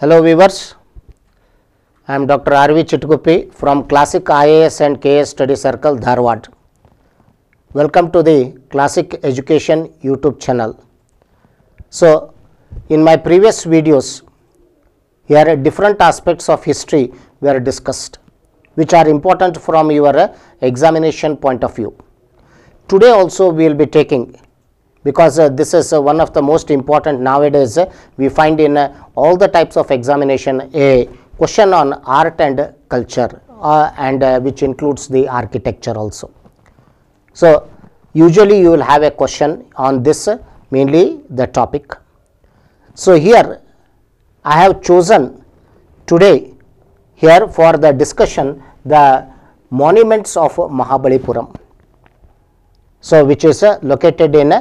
Hello viewers, I am Dr. R.V. Chitgupi from Classic IAS and KAS Study Circle, Dharwad. Welcome to the Classic Education YouTube channel. So, in my previous videos, here different aspects of history were discussed, which are important from your examination point of view. Today also we will be taking because uh, this is uh, one of the most important nowadays uh, we find in uh, all the types of examination a question on art and culture uh, and uh, which includes the architecture also. So, usually you will have a question on this mainly the topic. So, here I have chosen today here for the discussion the monuments of Mahabalipuram. So, which is located in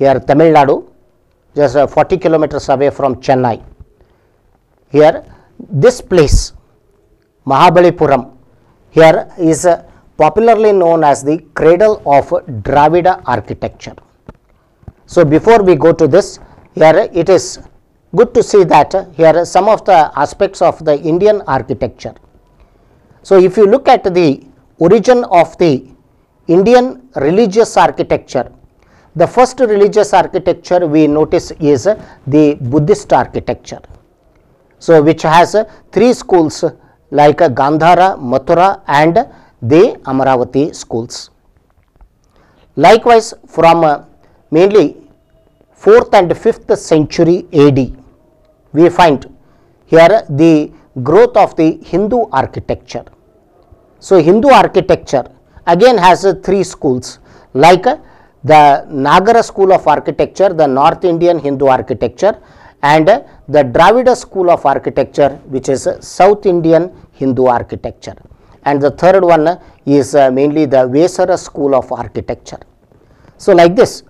here Tamil Nadu, just uh, 40 kilometers away from Chennai. Here, this place, Mahabalipuram, here is uh, popularly known as the cradle of Dravida architecture. So, before we go to this, here it is good to see that uh, here some of the aspects of the Indian architecture. So, if you look at the origin of the Indian religious architecture, the first religious architecture we notice is the Buddhist architecture. So, which has three schools like Gandhara, Mathura and the Amaravati schools. Likewise, from mainly 4th and 5th century AD, we find here the growth of the Hindu architecture. So, Hindu architecture again has three schools like the Nagara school of architecture, the North Indian Hindu architecture and the Dravida school of architecture which is South Indian Hindu architecture. And the third one is uh, mainly the Vesara school of architecture. So, like this,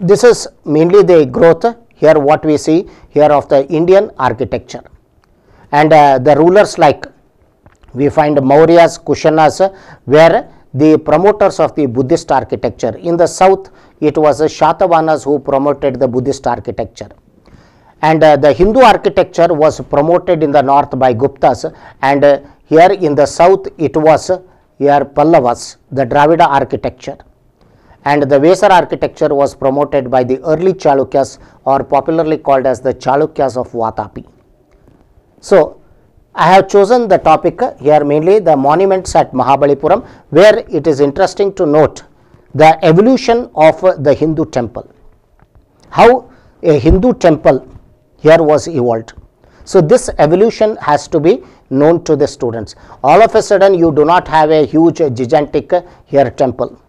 this is mainly the growth here what we see here of the Indian architecture and uh, the rulers like we find Mauryas, Kushanas were the promoters of the Buddhist architecture. In the south, it was the Shatavahanas who promoted the Buddhist architecture. And uh, the Hindu architecture was promoted in the north by Guptas and uh, here in the south it was uh, here Pallavas, the Dravida architecture. And the Vesar architecture was promoted by the early Chalukyas or popularly called as the Chalukyas of Vatapi. So, I have chosen the topic here mainly the monuments at Mahabalipuram where it is interesting to note the evolution of the Hindu temple. How a Hindu temple here was evolved. So, this evolution has to be known to the students. All of a sudden you do not have a huge gigantic uh, here temple.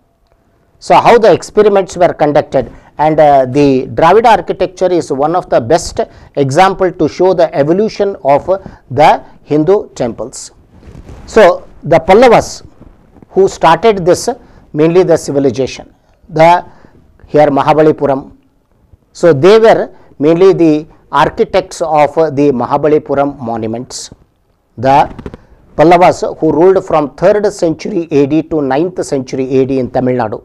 So, how the experiments were conducted and uh, the Dravida architecture is one of the best example to show the evolution of uh, the Hindu temples. So, the Pallavas who started this mainly the civilization, the here Mahabalipuram. So, they were mainly the architects of the Mahabalipuram monuments. The Pallavas who ruled from 3rd century AD to 9th century AD in Tamil Nadu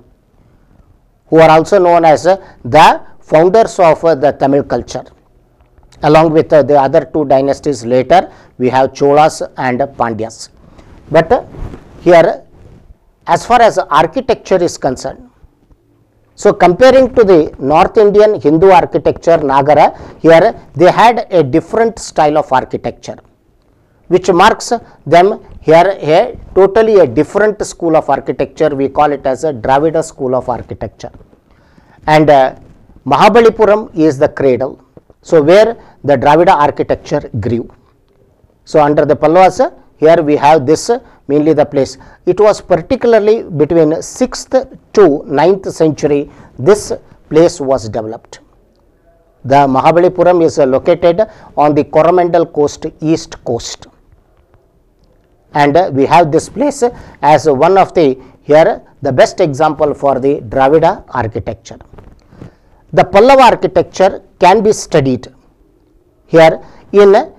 who are also known as the founders of the Tamil culture. Along with the other two dynasties later, we have Cholas and Pandyas. But here, as far as architecture is concerned, so comparing to the North Indian Hindu architecture, Nagara, here they had a different style of architecture which marks them here a totally a different school of architecture. We call it as a Dravida school of architecture. And uh, Mahabalipuram is the cradle so where the Dravida architecture grew so under the Pallavas here we have this mainly the place. It was particularly between 6th to 9th century this place was developed. The Mahabalipuram is located on the Coromandel coast east coast. And we have this place as one of the here the best example for the Dravida architecture. The Pallava architecture can be studied here in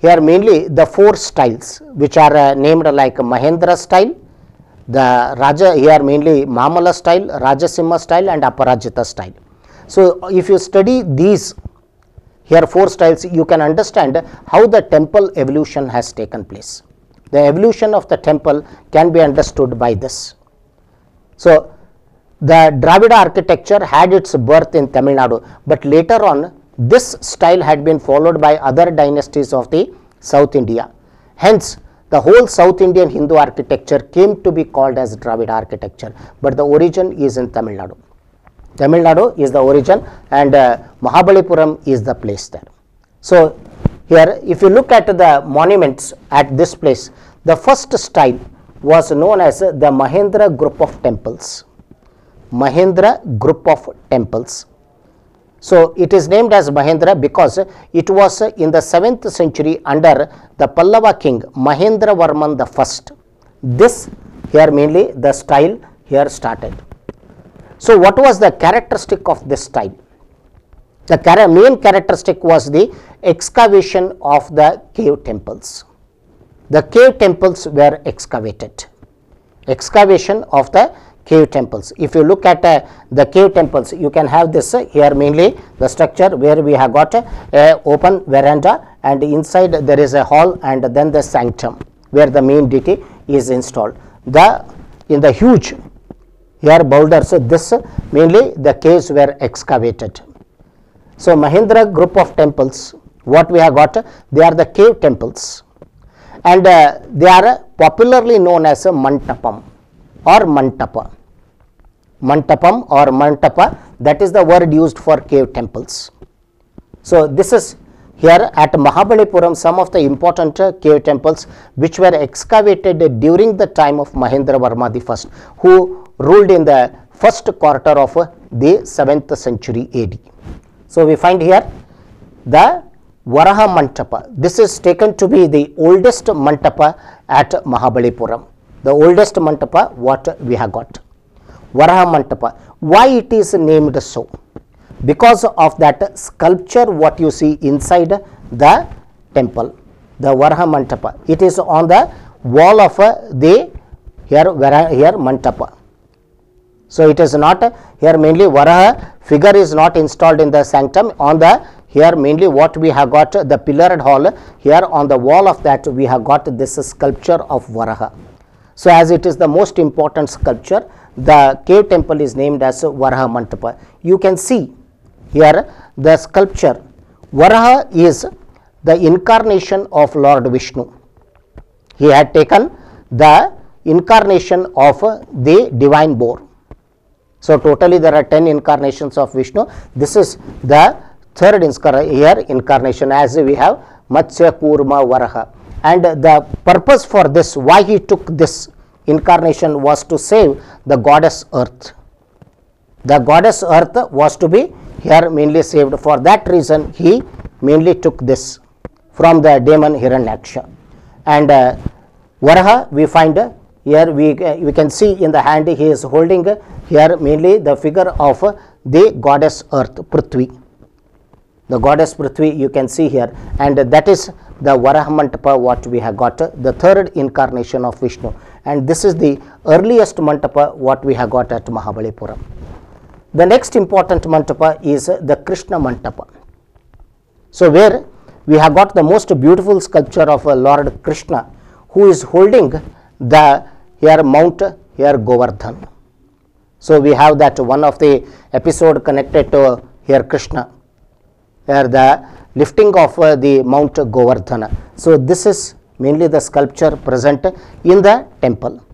here mainly the four styles which are uh, named like Mahendra style, the Raja here mainly Mamala style, Rajasimha style and Aparajita style. So, if you study these here four styles you can understand how the temple evolution has taken place the evolution of the temple can be understood by this so the dravida architecture had its birth in tamil nadu but later on this style had been followed by other dynasties of the south india hence the whole south indian hindu architecture came to be called as Dravid architecture but the origin is in tamil nadu Tamil Nadu is the origin and uh, Mahabalipuram is the place there. So, here if you look at the monuments at this place, the first style was known as the Mahendra group of temples. Mahendra group of temples. So, it is named as Mahendra because it was in the 7th century under the Pallava king Mahendra Varman the first. This here mainly the style here started. So, what was the characteristic of this style? The chara- main characteristic was the excavation of the cave temples. The cave temples were excavated. Excavation of the cave temples. If you look at uh, the cave temples, you can have this uh, here mainly the structure where we have got a, a open veranda and inside there is a hall and then the sanctum where the main deity is installed. The in the huge here boulders this mainly the caves were excavated so mahendra group of temples what we have got they are the cave temples and uh, they are popularly known as a mantapam or mantapa mantapam or mantapa that is the word used for cave temples so this is here at Mahabalipuram, some of the important uh, cave temples which were excavated during the time of Mahendra Varma first, who ruled in the first quarter of uh, the 7th century AD. So, we find here the Varaha Mantapa. This is taken to be the oldest Mantapa at Mahabalipuram. The oldest Mantapa what we have got. Varaha Mantapa. Why it is named so? because of that sculpture what you see inside the temple the Varaha Mantapa. It is on the wall of uh, the here Vara, here Mantapa. So, it is not uh, here mainly Varaha figure is not installed in the sanctum on the here mainly what we have got the pillared hall here on the wall of that we have got this sculpture of Varaha. So, as it is the most important sculpture the cave temple is named as Varaha Mantapa. You can see here the sculpture Varaha is the incarnation of Lord Vishnu. He had taken the incarnation of the divine boar. So, totally there are 10 incarnations of Vishnu. This is the third here incarnation as we have Matsya Kurma Varaha. And the purpose for this, why he took this incarnation was to save the goddess earth. The goddess earth was to be here mainly saved. For that reason, he mainly took this from the demon Hiranyaksha. And uh, Varaha, we find uh, here we, uh, we can see in the hand he is holding uh, here mainly the figure of the goddess earth, Prithvi. The goddess Prithvi you can see here and that is the Varaha what we have got, the third incarnation of Vishnu. And this is the earliest Mantapa what we have got at Mahabalipuram. The next important mantapa is the Krishna Mantapa. So, where we have got the most beautiful sculpture of Lord Krishna who is holding the here Mount here Govardhan. So, we have that one of the episode connected to here Krishna here the lifting of uh, the Mount Govardhana. So, this is mainly the sculpture present in the temple.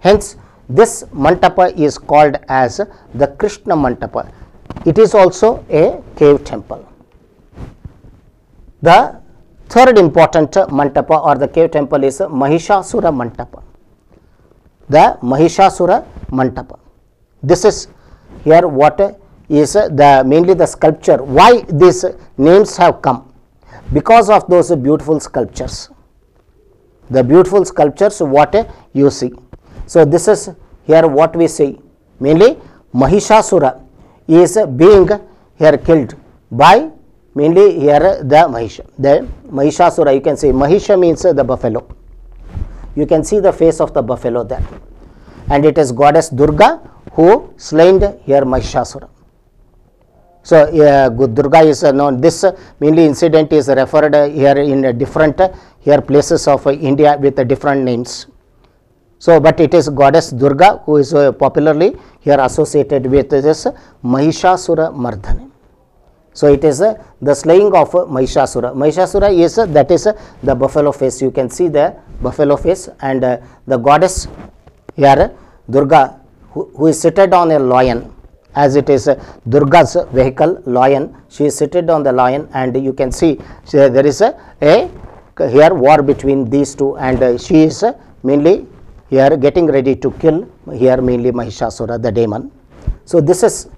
Hence, this mantapa is called as the Krishna mantapa. It is also a cave temple. The third important mantapa or the cave temple is Mahishasura mantapa. The Mahishasura mantapa. This is here what is uh, the mainly the sculpture. Why these names have come? Because of those beautiful sculptures. The beautiful sculptures what uh, you see. So, this is here what we see mainly Mahishasura is being here killed by mainly here the Mahisha. The Mahishasura you can say Mahisha means the buffalo. You can see the face of the buffalo there and it is goddess Durga who slain here Mahishasura. So, uh, Durga is uh, known, this uh, mainly incident is referred uh, here in uh, different uh, here places of India with different names. So, but it is goddess Durga who is popularly here associated with this Mahishasura Mardhani. So, it is the slaying of Mahishasura. Mahishasura is that is the buffalo face. You can see the buffalo face and the goddess here Durga who, who is seated on a lion as it is uh, Durga's vehicle lion. She is seated on the lion and you can see she- there is a, a here war between these two and uh, she is uh, mainly here getting ready to kill here mainly Mahishasura the demon. So, this is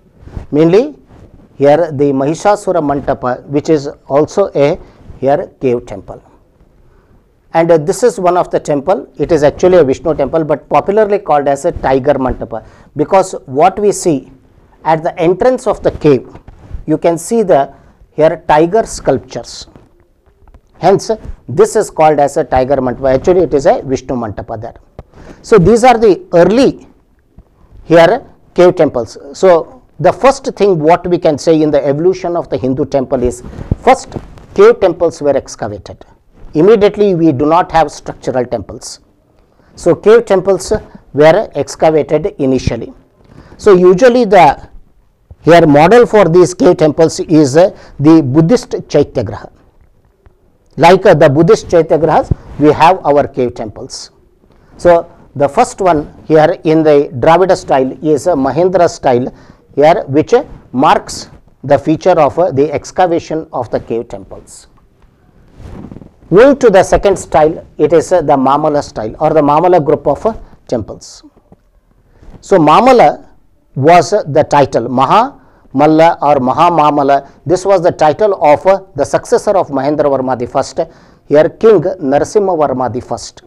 mainly here the Mahishasura Mantapa which is also a here cave temple. And uh, this is one of the temple, it is actually a Vishnu temple but popularly called as a tiger Mantapa because what we see at the entrance of the cave, you can see the here tiger sculptures. Hence, this is called as a tiger Mantapa, actually it is a Vishnu Mantapa there. So, these are the early here cave temples. So, the first thing what we can say in the evolution of the Hindu temple is first cave temples were excavated. Immediately we do not have structural temples. So, cave temples were excavated initially. So, usually the here model for these cave temples is uh, the Buddhist Chaityagriha. Like uh, the Buddhist Chaityagrihas, we have our cave temples. So, the first one here in the Dravida style is a Mahendra style here which uh, marks the feature of the excavation of the cave temples. Moving to the second style, it is the Mamala style or the Mamala group of temples. So, Mamala was the title Maha Malla or Maha Mamala. This was the title of uh, the successor of Mahendra Varma the first, here King Narsimha Varma the first.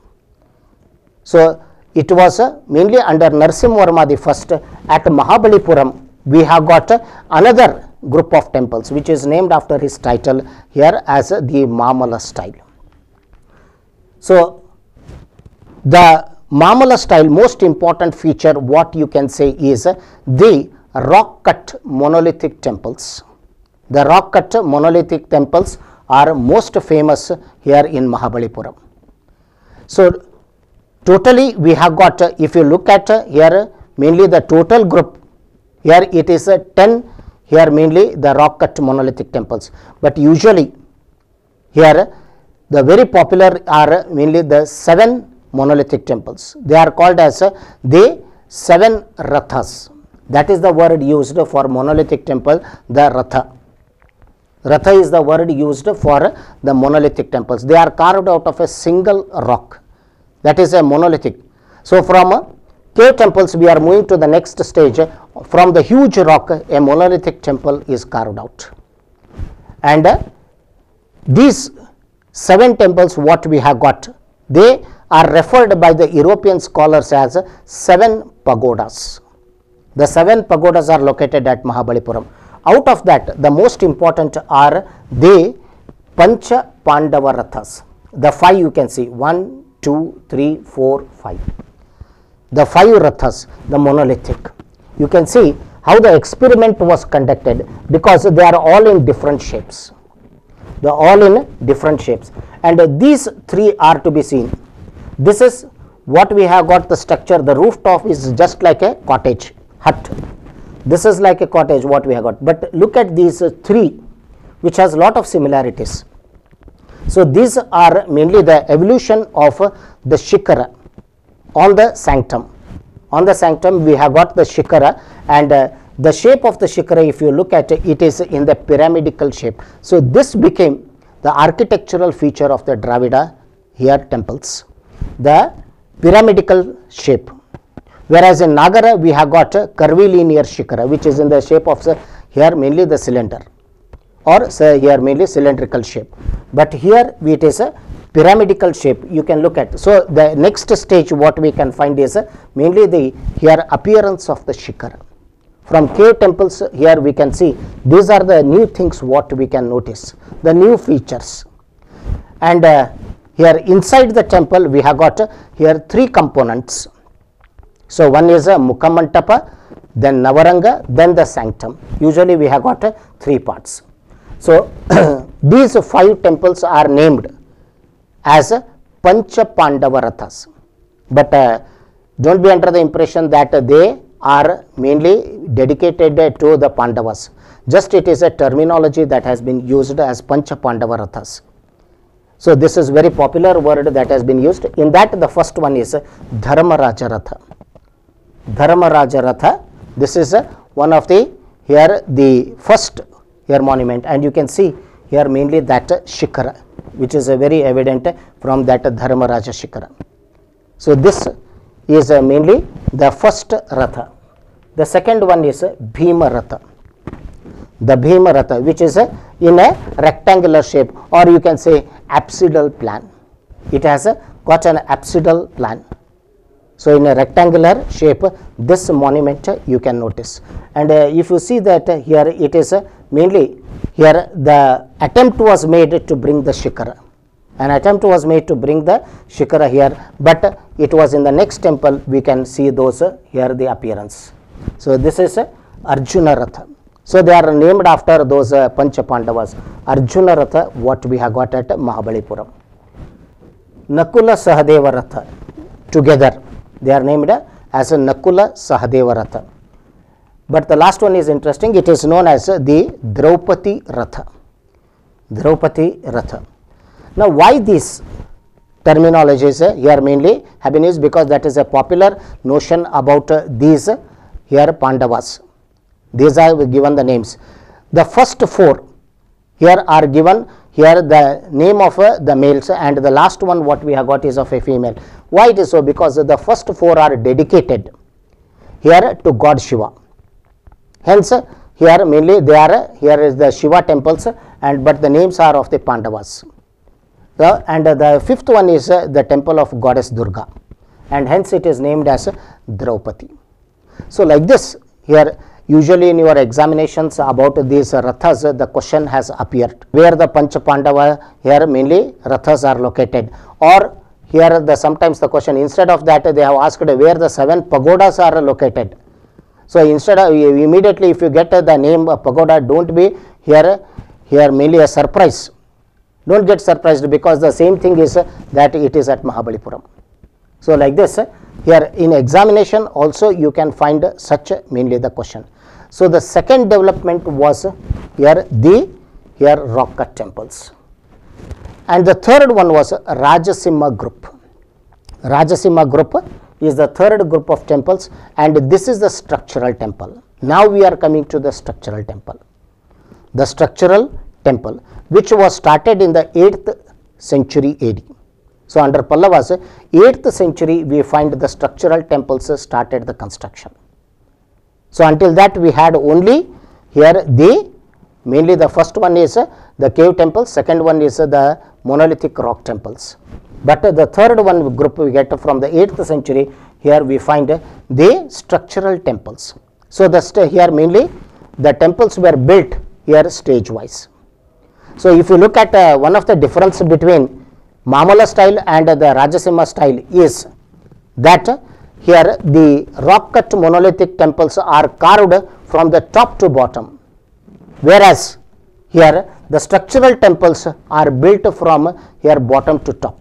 So, it was uh, mainly under Narsimha Varma the first at Mahabalipuram. We have got uh, another group of temples which is named after his title here as the Mamala style. So, the Mamala style most important feature what you can say is the rock cut monolithic temples. The rock cut monolithic temples are most famous here in Mahabalipuram. So, totally we have got if you look at here mainly the total group here it is uh, 10 here mainly the rock cut monolithic temples, but usually here the very popular are mainly the seven monolithic temples. They are called as the seven rathas. That is the word used for monolithic temple, the ratha. Ratha is the word used for the monolithic temples. They are carved out of a single rock. That is a monolithic. So, from cave temples, we are moving to the next stage. From the huge rock, a monolithic temple is carved out. And these seven temples what we have got they are referred by the european scholars as seven pagodas the seven pagodas are located at mahabalipuram. Out of that the most important are the pancha pandava rathas the five you can see. One two three four five. The five rathas, the monolithic. You can see how the experiment was conducted because they are all in different shapes. They are all in different shapes. And these three are to be seen. This is what we have got the structure, the rooftop is just like a cottage, hut. This is like a cottage what we have got, but look at these three which has lot of similarities. So, these are mainly the evolution of the shikara on the sanctum. On the sanctum we have got the shikara and uh, the shape of the shikara if you look at it, it is in the pyramidical shape. So, this became the architectural feature of the Dravida here temples, the pyramidical shape. Whereas in Nagara we have got a curvilinear shikara which is in the shape of here mainly the cylinder or say here mainly cylindrical shape. But here it is a pyramidical shape you can look at. So, the next stage what we can find is uh, mainly the here appearance of the shikara. From cave temples here we can see these are the new things what we can notice, the new features. And uh, here inside the temple we have got uh, here three components. So, one is a Mukhamantapa, then Navaranga, then the sanctum. Usually we have got uh, three parts. So, these five temples are named as uh, Pancha Pandava Rathas. But uh, don't be under the impression that uh, they are mainly dedicated to the Pandavas. Just it is a terminology that has been used as Pancha Pandava Rathas. So, this is very popular word that has been used. In that the first one is uh, Dharmaraja Ratha. This is uh, one of the here the first here monument and you can see here mainly that uh, Shikara which is uh, very evident from that Dharmaraja Shikara. So, this is uh, mainly the first Ratha. The second one is Bhima Ratha. The Bhima Ratha which is uh, in a rectangular shape or you can say apsidal plan. It has uh, got an apsidal plan. So, in a rectangular shape this monument you can notice and uh, if you see that uh, here it is uh, mainly here the attempt was made to bring the Shikara. An attempt was made to bring the Shikara here but it was in the next temple we can see those uh, here the appearance. So, this is uh, Arjuna Ratha. So, they are named after those uh, Pancha Pandavas. Arjuna Ratha what we have got at Mahabalipuram. Nakula Sahadeva Ratha together they are named as a Nakula Sahadeva Ratha. But the last one is interesting it is known as the Draupadi Ratha. Draupadi Ratha. Now why these terminologies uh, here mainly have been used because that is a popular notion about uh, these here Pandavas. These are given the names. The first four here are given here the name of uh, the males and the last one what we have got is of a female. Why it is so? Because the first four are dedicated here to God Shiva. Hence, here mainly they are here is the Shiva temples and but the names are of the Pandavas. The, and the fifth one is uh, the temple of goddess Durga and hence it is named as Draupadi. So, like this here usually in your examinations about these rathas the question has appeared where the Pancha Pandava here mainly rathas are located or here the sometimes the question instead of that they have asked where the seven pagodas are located. So, instead of immediately if you get the name pagoda do not be here here mainly a surprise do not get surprised because the same thing is that it is at Mahabalipuram. So, like this here in examination also you can find such mainly the question. So, the second development was here the here rock cut temples and the third one was Rajasimha group. Rajasimha group is the third group of temples and this is the structural temple. Now, we are coming to the structural temple. The structural temple which was started in the 8th century AD. So, under Pallavas 8th century we find the structural temples started the construction. So, until that we had only here the mainly the first one is the cave temples, second one is the monolithic rock temples. But the third one group we get from the 8th century here we find the structural temples. So, the here mainly the temples were built here stage wise. So, if you look at uh, one of the difference between Mamala style and uh, the Rajasimha style is that here the rock cut monolithic temples are carved from the top to bottom whereas here the structural temples are built from here bottom to top.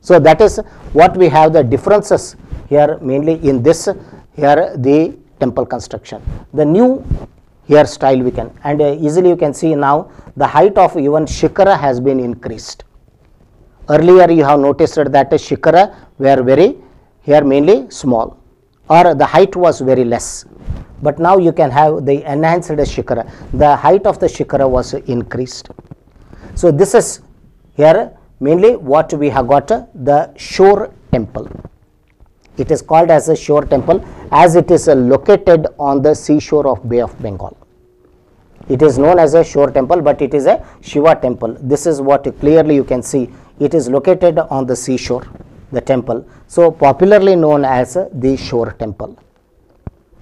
So, that is what we have the differences here mainly in this here the temple construction. The new here style we can and uh, easily you can see now the height of even Shikara has been increased. Earlier you have noticed that Shikara were very here mainly small or the height was very less. But now you can have the enhanced Shikara, the height of the Shikara was increased. So, this is here mainly what we have got the shore temple. It is called as a shore temple as it is located on the seashore of Bay of Bengal. It is known as a shore temple, but it is a Shiva temple. This is what clearly you can see. It is located on the seashore, the temple. So, popularly known as the shore temple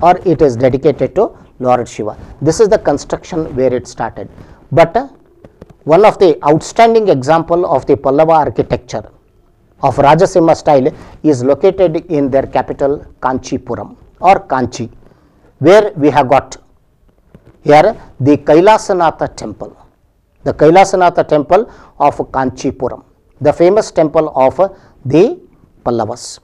or it is dedicated to Lord Shiva. This is the construction where it started. But uh, one of the outstanding example of the Pallava architecture of Rajasimha style is located in their capital Kanchipuram or Kanchi. where we have got here the Kailasanatha temple, the Kailasanatha temple of Kanchipuram, the famous temple of the Pallavas.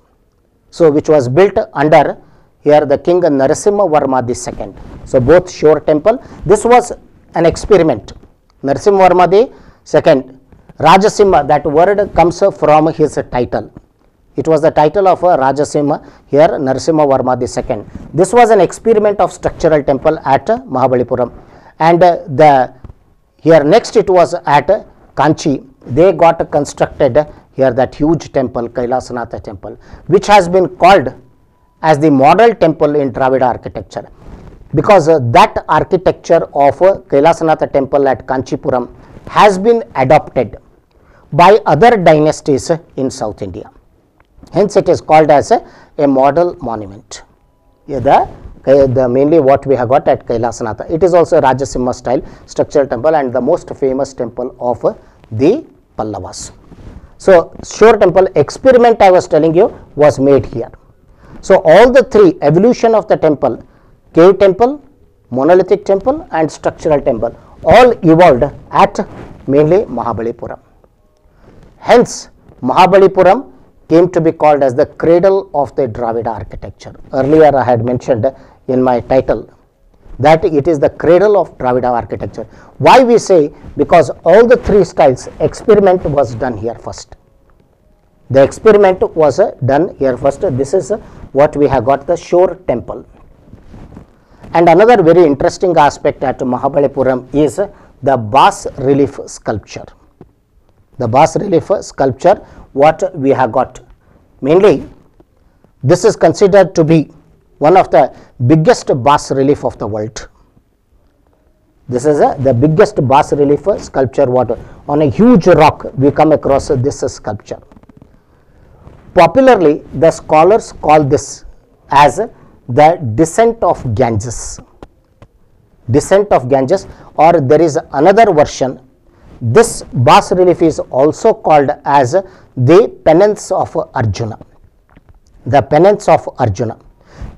So, which was built under here the king Narasimha Varma II. So, both shore temple, this was an experiment. Narasimha Varma II, Rajasimha, that word comes from his title. It was the title of Rajasimha, here Narasimha Varma II. This was an experiment of structural temple at Mahabalipuram. And uh, the here next it was at Kanchi. They got constructed uh, here that huge temple, Kailasanatha temple, which has been called as the model temple in Dravida architecture. Because uh, that architecture of uh, Kailasanatha temple at Kanchipuram has been adopted by other dynasties in South India. Hence, it is called as a, a model monument. Yeah, the, uh, the mainly what we have got at Kailasanatha. It is also Rajasimha style structural temple and the most famous temple of uh, the Pallavas. So, shore temple experiment I was telling you was made here. So, all the three evolution of the temple, cave temple, monolithic temple and structural temple all evolved at mainly Mahabalipuram. Hence, Mahabalipuram came to be called as the cradle of the Dravida architecture. Earlier I had mentioned in my title that it is the cradle of Dravida architecture. Why we say? Because all the three styles experiment was done here first. The experiment was uh, done here first. This is uh, what we have got the shore temple. And another very interesting aspect at Mahabalipuram is uh, the bas relief sculpture. The bas relief sculpture what we have got. Mainly, this is considered to be one of the biggest bas relief of the world. This is a, the biggest bas relief sculpture what on a huge rock we come across this sculpture. Popularly, the scholars call this as the descent of Ganges. Descent of Ganges or there is another version this bas relief is also called as the penance of Arjuna. The penance of Arjuna.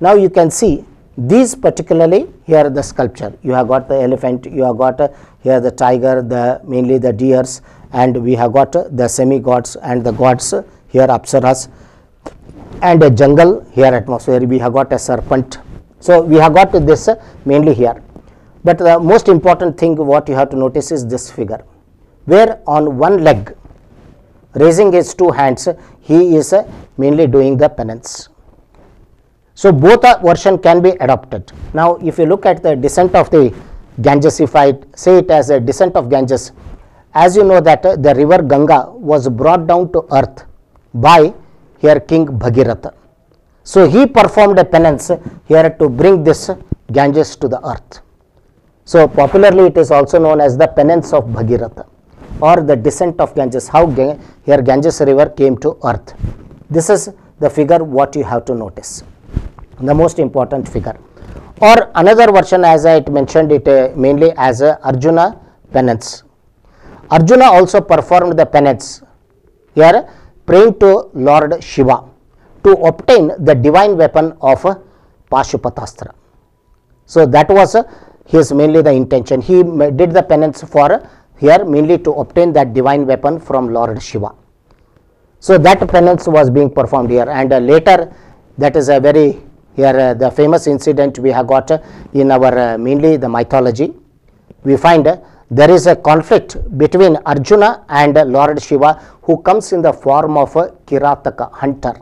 Now you can see these particularly here the sculpture. You have got the elephant, you have got uh, here the tiger, the mainly the deers and we have got uh, the semi gods and the gods uh, here apsaras and a jungle here atmosphere we have got a serpent. So we have got this uh, mainly here. But the most important thing what you have to notice is this figure where on one leg raising his two hands he is uh, mainly doing the penance. So, both a version can be adopted. Now, if you look at the descent of the Ganges, if I say it as a descent of Ganges, as you know that uh, the river Ganga was brought down to earth by here King Bhagiratha. So, he performed a penance here to bring this Ganges to the earth. So, popularly it is also known as the penance of Bhagiratha or the descent of Ganges, how here Ganges river came to earth. This is the figure what you have to notice, the most important figure. Or another version as I mentioned it uh, mainly as a Arjuna penance. Arjuna also performed the penance here praying to Lord Shiva to obtain the divine weapon of uh, Pashupatastra. So, that was uh, his mainly the intention. He did the penance for here mainly to obtain that divine weapon from Lord Shiva. So, that penance was being performed here and uh, later that is a very here uh, the famous incident we have got uh, in our uh, mainly the mythology. We find uh, there is a conflict between Arjuna and Lord Shiva who comes in the form of a Kirataka hunter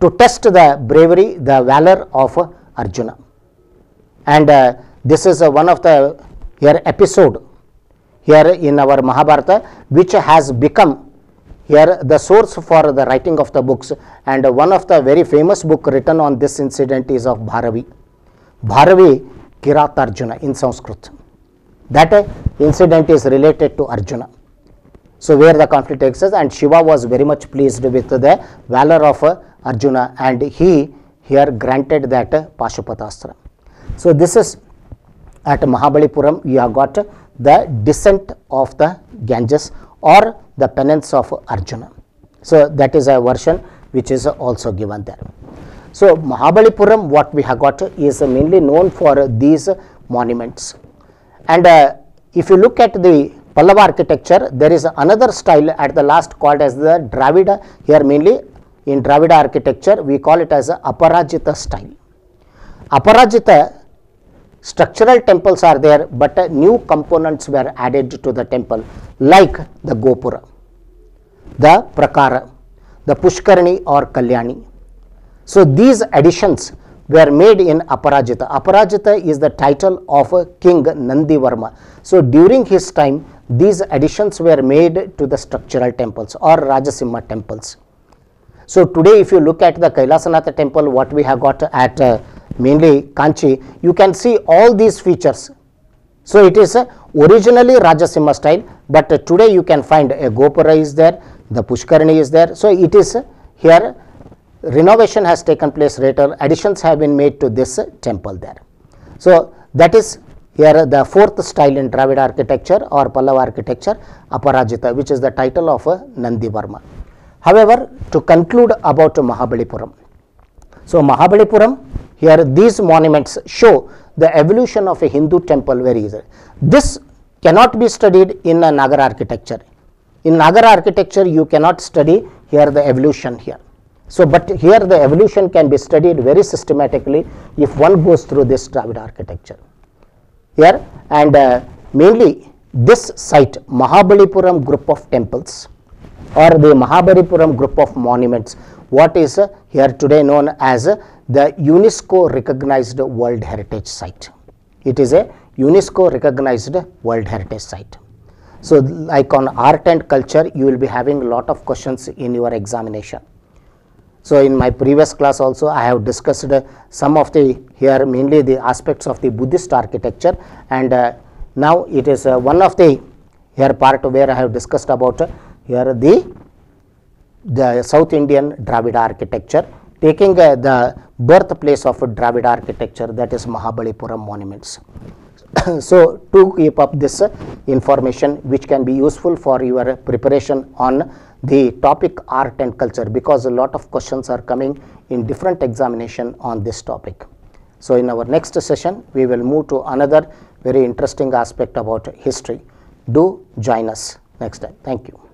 to test the bravery, the valor of Arjuna. And uh, this is one of the here episode here in our Mahabharata which has become here the source for the writing of the books and one of the very famous book written on this incident is of Bharavi. Bharavi Kiratarjuna in Sanskrit. That incident is related to Arjuna. So, where the conflict takes and Shiva was very much pleased with the valor of Arjuna and he here granted that Pashupatastra. So, this is at Mahabalipuram you have got the descent of the Ganges or the penance of Arjuna. So, that is a version which is also given there. So, Mahabalipuram what we have got is mainly known for these monuments. And uh, if you look at the Pallava architecture, there is another style at the last called as the Dravida. Here mainly in Dravida architecture, we call it as Aparajita style. Aparajita structural temples are there, but uh, new components were added to the temple like the Gopura, the Prakara, the Pushkarani or Kalyani. So, these additions were made in Aparajita. Aparajita is the title of King Nandivarma. So, during his time, these additions were made to the structural temples or Rajasimha temples. So, today if you look at the Kailasanatha temple, what we have got at uh, mainly Kanchi, you can see all these features. So, it is uh, originally Rajasimha style, but uh, today you can find a Gopura is there, the Pushkarani is there. So, it is here renovation has taken place later, additions have been made to this temple there. So, that is here the fourth style in Dravida architecture or Pallava architecture, Aparajita, which is the title of uh, Nandivarma. However, to conclude about Mahabalipuram. So, Mahabalipuram here these monuments show the evolution of a Hindu temple very easily. This cannot be studied in a Nagara architecture. In Nagara architecture you cannot study here the evolution here. So, but here the evolution can be studied very systematically if one goes through this Dravida architecture. Here and uh, mainly this site Mahabalipuram group of temples or the Mahabalipuram group of monuments what is uh, here today known as uh, the UNESCO recognized World Heritage Site. It is a UNESCO recognized World Heritage Site. So, like on art and culture you will be having a lot of questions in your examination. So, in my previous class also I have discussed uh, some of the here mainly the aspects of the Buddhist architecture and uh, now it is uh, one of the here part where I have discussed about uh, here the the South Indian Dravida architecture taking uh, the birthplace of Dravida architecture that is Mahabalipuram monuments. so, to keep up this information which can be useful for your preparation on the topic art and culture because a lot of questions are coming in different examination on this topic. So, in our next session we will move to another very interesting aspect about history. Do join us next time. Thank you.